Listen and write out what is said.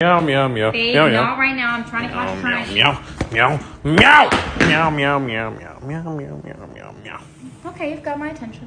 Meow, meow, meow. Babe, meow, meow. right now. I'm trying to Meow, concentrate. meow, meow, meow, meow, meow, meow, meow, meow, meow, meow, meow, meow, meow. Okay, you've got my attention.